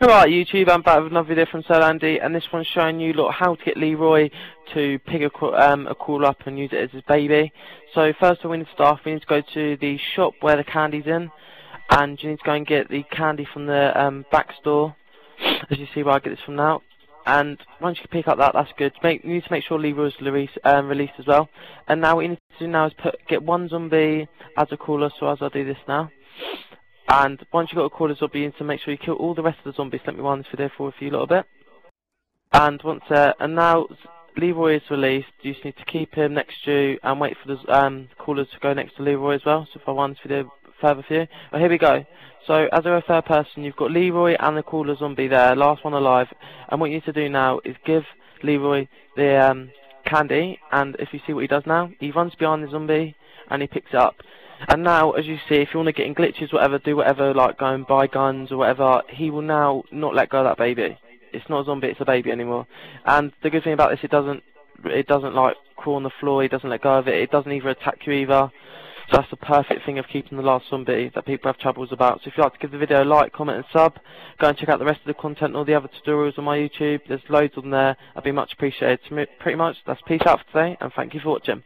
Alright YouTube, I'm back with another video from Sir DanD and this one's showing you look, how to get Leroy to pick a, um, a call up and use it as his baby. So first of all we need to start, we need to go to the shop where the candy's in and you need to go and get the candy from the um, back store as you see where I get this from now. And once you pick up that, that's good. Make, you need to make sure Leroy's release, um, released as well. And now what you need to do now is put get one zombie as a crawler, so as I do this now. And once you've got a quarter zombie in so make sure you kill all the rest of the zombies, let me run this video for a little bit. And once uh, and now Leroy is released, you just need to keep him next to you and wait for the um, to go next to Leroy as well. So if I run this video further for you. Well, here we go. So as a third person, you've got Leroy and the crawler zombie there, last one alive. And what you need to do now is give Leroy the um, candy, and if you see what he does now, he runs behind the zombie and he picks it up. And now, as you see, if you want to get in glitches, whatever, do whatever, like go and buy guns or whatever, he will now not let go of that baby. It's not a zombie, it's a baby anymore. And the good thing about this, it doesn't, it doesn't like crawl on the floor, it doesn't let go of it, it doesn't even attack you either. So that's the perfect thing of keeping the last zombie that people have troubles about. So if you'd like to give the video a like, comment and sub, go and check out the rest of the content and all the other tutorials on my YouTube. There's loads on there. I'd be much appreciated. Pretty much, that's peace out for today and thank you for watching.